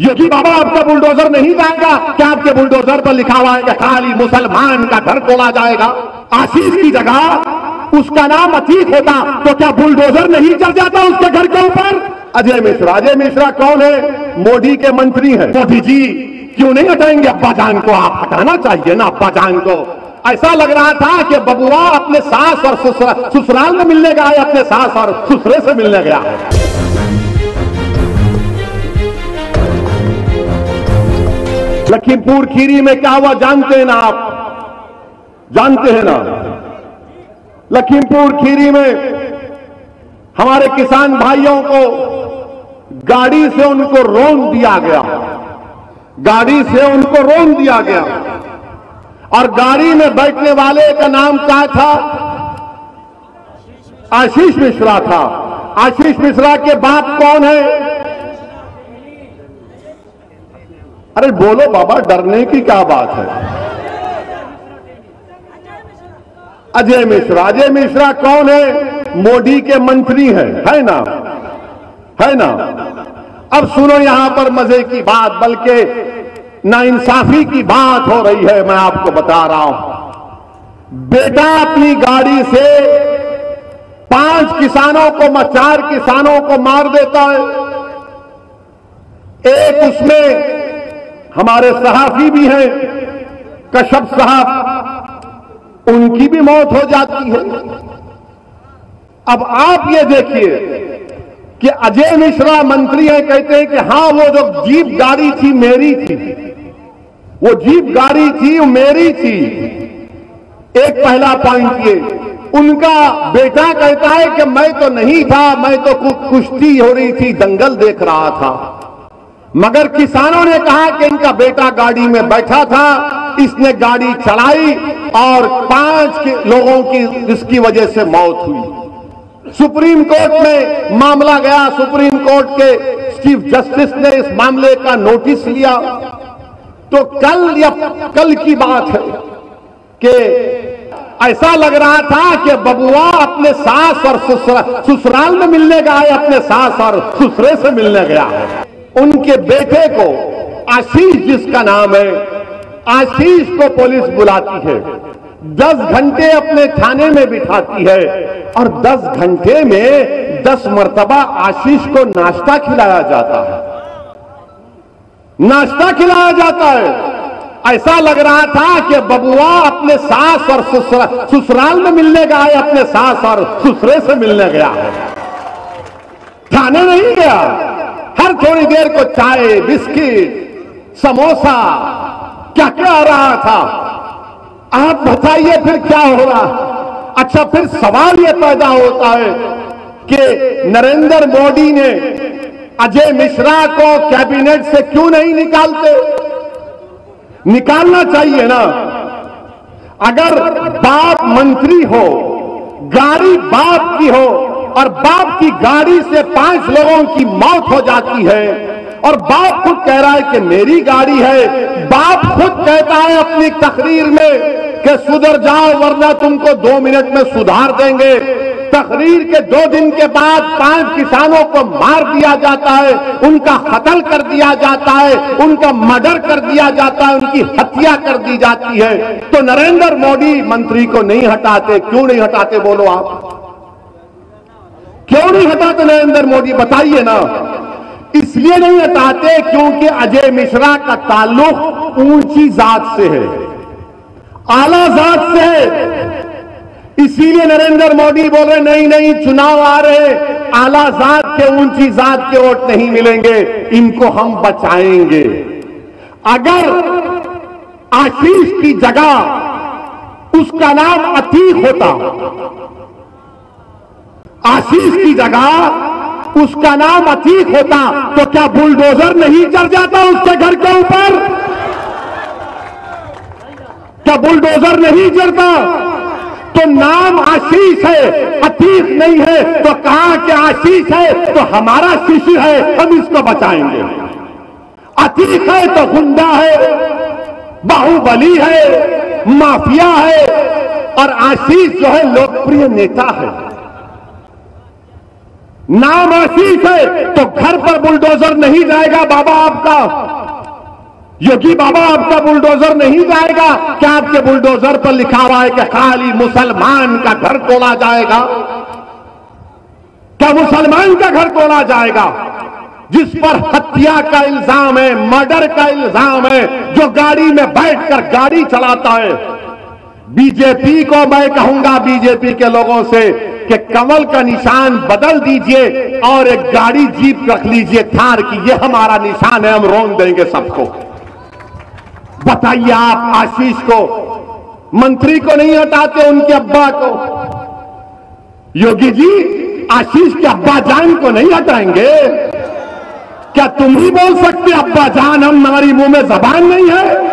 योगी बाबा आपका बुलडोजर नहीं जाएगा। क्या आपके बुलडोजर पर लिखा हुआ है कि खाली मुसलमान का घर तोड़ा जाएगा? आशीष की जगह उसका नाम अतीक होता तो क्या बुलडोजर नहीं चल जाता उसके घर के ऊपर? अजय मिश्रा अजय मिश्रा कौन है? मोदी के मंत्री हैं। मोदी जी, क्यों नहीं हटाएँगे? अब्बा जान को आप हटाना चाहिए ना, अब्बा जान को। ऐसा लग रहा था कि बबुआ अपने सास और ससुरा- ससुराल में मिलने गया है, अपने सास और ससुरे से मिलने गया है। लखीमपुर खीरी में क्या हुआ जानते हैं ना आप? जानते हैं ना? लखीमपुर खीरी में हमारे किसान भाइयों को गाड़ी से उनको रोन दिया गया। गाड़ी से उनको रोन दिया गया। और गाड़ी में बैठने वाले का नाम क्या था? आशीष मिश्रा था। आशीष मिश्रा के बाप कौन है? अरे बोलो बाबा, डरने की क्या बात है? अजय मिश्रा अजय मिश्रा कौन है? मोदी के मंत्री हैं, है ना? है ना? अब सुनो यहाँ पर मज़े की बात, बल्कि नाइंसाफी की बात हो रही है, मैं आपको बता रहा हूँ। बेटा, अपनी गाड़ी से पाँच किसानों को चार किसानों को मार देता है। एक उसमें हमारे सहाफी भी हैं, कश्यप साहब, उनकी भी मौत हो जाती है। अब आप ये देखिए कि अजय मिश्रा मंत्री हैं, कहते हैं कि हाँ, वो जो जीप गाड़ी थी, मेरी थी, वो जीप गाड़ी थी, मेरी थी। एक पहला पॉइंट ये, उनका बेटा कहता है कि मैं तो नहीं था, मैं तो कुश्ती हो रही थी, दंगल देख रहा था। मगर किसानों ने कहा कि इनका बेटा गाड़ी में बैठा था, इसने गाड़ी चलाई और पाँच लोगों की इसकी वजह से मौत हुई। सुप्रीम कोर्ट में मामला गया, सुप्रीम कोर्ट के चीफ जस्टिस ने इस मामले का नोटिस लिया। तो कल या कल की बात है कि ऐसा लग रहा था कि बबुआ अपने सास और ससुराल में मिलने गया है, अपने सास और ससुरे से मिलने गया है। उनके बेटे को आशीष जिसका नाम है आशीष को पुलिस बुलाती है। दस घंटे अपने थाने में बिठाती है और दस घंटे में दस मर्तबा आशीष को नाश्ता खिलाया जाता है। नाश्ता खिलाया जाता है। ऐसा लग रहा था कि बबुआ अपने सास और ससुरा, ससुराल में मिलने गया है अपने सास और ससुरे से मिलने गया है। थाने नहीं गया। हर थोड़ी देर को चाय, बिस्किट, समोसा। क्या क्या आ रहा था? आप बताइए फिर क्या हो रहा? अच्छा फिर सवाल यह पैदा होता है कि नरेंद्र मोदी ने अजय मिश्रा को कैबिनेट से क्यों नहीं निकालते? निकालना चाहिए ना। अगर बाप मंत्री हो, गाड़ी बाप की हो और बाप की गाड़ी से पाँच लोगों की मौत हो जाती है। और बाप खुद कह रहा है कि मेरी गाड़ी है। बाप खुद कहता है अपनी तकरीर में कि सुधर जाओ, वरना तुमको दो मिनट में सुधार देंगे। तकरीर के दो दिन के बाद पाँच किसानों को मार दिया जाता है, उनका कत्ल कर दिया जाता है, उनका मर्डर कर दिया जाता है, उनकी हत्या कर दी जाती है। तो नरेंद्र मोदी मंत्री को नहीं हटाते, क्यों नहीं हटाते बोलो आप? क्यों नहीं हटाते नरेंद्र मोदी? बताइए ना। इसलिए नहीं हटाते क्योंकि अजय मिश्रा का ताल्लुक ऊँची जात से है। आला जात से है। इसीलिए नरेंद्र मोदी बोल रहे, नहीं नहीं, चुनाव आ रहे आला जात के ऊँची जात के वोट नहीं मिलेंगे। इनको हम बचाएँगे। अगर आशीष की जगह उसका नाम अतीक होता आशीष की जगह उसका नाम अतीक होता तो क्या बुलडोजर नहीं चढ़ जाता उसके घर के ऊपर? क्या बुलडोजर नहीं चढ़ता? तो नाम आशीष है, अतीक नहीं है तो कहा कि आशीष है? तो हमारा शिशु है, हम इसको बचाएँगे। अतीक है तो गुंडा है, बाहुबली है, माफिया है, और आशीष जो है लोकप्रिय नेता है। नाम आशीष है तो घर पर बुलडोजर नहीं जाएगा बाबा आपका। योगी बाबा आपका बुलडोजर नहीं जाएगा, क्या आपके बुलडोजर पर लिखा हुआ है कि खाली मुसलमान का घर तोड़ा जाएगा? क्या मुसलमान का घर तोड़ा जाएगा? जिस पर हत्या का इल्ज़ाम है, मर्डर का इल्ज़ाम है, जो गाड़ी में बैठकर गाड़ी चलाता है बीजेपी को मैं कहूँगा, बीजेपी के लोगों से कि कमल का निशान बदल दीजिए और एक गाड़ी जीप रख लीजिए। थार की ये हमारा निशान है, हम रोन देंगे सबको। बताइए आप आशीष को, मंत्री को नहीं हटाते उनके अब्बा को? योगी जी, आशीष के अब्बा जान को नहीं हटाएँगे? क्या तुम ही बोल सकते, अब्बा जान, हम हमारी मुँह में जबान नहीं है?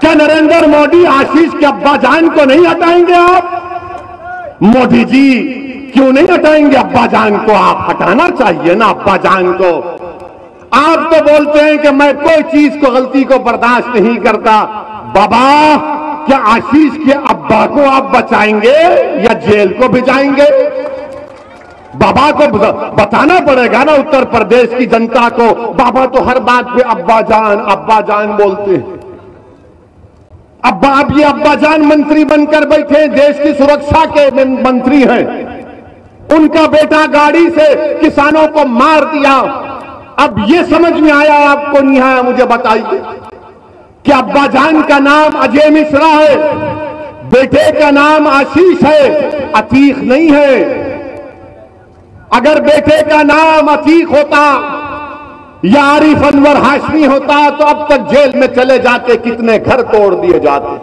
क्या नरेंद्र मोदी आशीष के अब्बा जान को नहीं हटाएँगे आप? मोदी जी, क्यों नहीं हटाएँगे अब्बा जान को? आप हटाना चाहिए ना अब्बा जान को। आप तो बोलते हैं कि मैं कोई चीज़ को, गलती को बर्दाश्त नहीं करता। बाबा, क्या आशीष के अब्बा को आप बचाएँगे या जेल को भिजाएँगे? बाबा को बताना पड़ेगा ना उत्तर प्रदेश की जनता को। बाबा तो हर बात पे अब्बा जान अब्बा जान बोलते हैं। अब ये अब्बा जान मंत्री बनकर बैठे देश की सुरक्षा के मंत्री हैं। उनका बेटा गाड़ी से किसानों को मार दिया। अब ये समझ में आया आपको नहीं आया मुझे बताइए, कि अब्बा जान का नाम अजय मिश्रा है, बेटे का नाम आशीष है, अतीक नहीं है। अगर बेटे का नाम अतीक होता या आरिफ अनवर हाशमी होता तो अब तक जेल में चले जाते कितने घर तोड़ दिए जाते।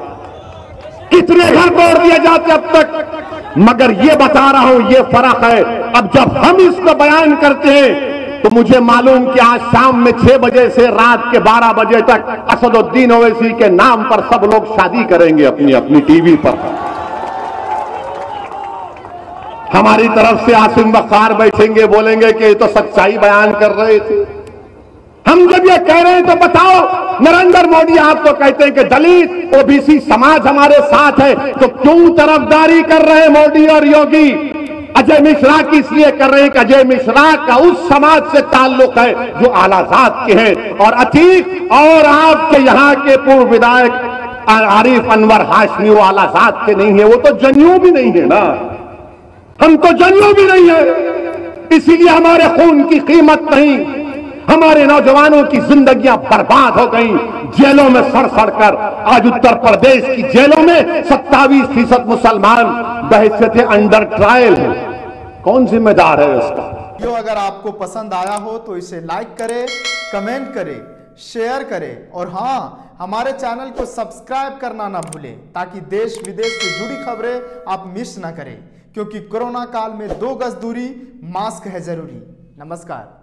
कितने घर तोड़ दिए जाते अब तक। मगर ये बता रहा हूँ, ये फ़र्क है। अब जब हम इसको बयान करते हैं तो मुझे मालूम कि आज शाम में छह बजे से रात के बारह बजे तक असदुद्दीन ओवैसी के नाम पर सब लोग शादी करेंगे अपनी अपनी टीवी पर। हमारी तरफ़ से आसिम बखार बैठेंगे, बोलेंगे कि ये तो सच्चाई बयान कर रहे थे। हम जब ये कह रहे हैं तो बताओ, नरेंद्र मोदी आप तो कहते हैं कि दलित, ओबीसी समाज हमारे साथ है तो क्यों तरफदारी कर रहे हैं मोदी और योगी? अजय मिश्रा की इसलिए कर रहे हैं कि अजय मिश्रा का उस समाज से ताल्लुक है, जो आलाजाद के हैं। और अतीक और आपके यहाँ के पूर्व विधायक आरिफ अनवर हाशमी, वो आलाजाद के नहीं है, वो तो जनियों भी नहीं है ना। हम तो जनियों भी नहीं है, इसीलिए हमारे खून की कीमत नहीं। हमारे नौजवानों की जिंदगियाँ बर्बाद हो गई। जेलों में सड़ सड़ कर आज उत्तर प्रदेश की जेलों में सत्तावीस फ़ीसद मुसलमान बहसियत अंडर ट्रायल। है कौन जिम्मेदार है उसका वीडियो अगर आपको पसंद आया हो तो इसे लाइक करें, कमेंट करें, शेयर करें और हाँ हमारे चैनल को सब्सक्राइब करना ना भूलें ताकि देश विदेश से जुड़ी खबरें आप मिस ना करें, क्योंकि कोरोना काल में दो गज दूरी, मास्क है ज़रूरी। नमस्कार।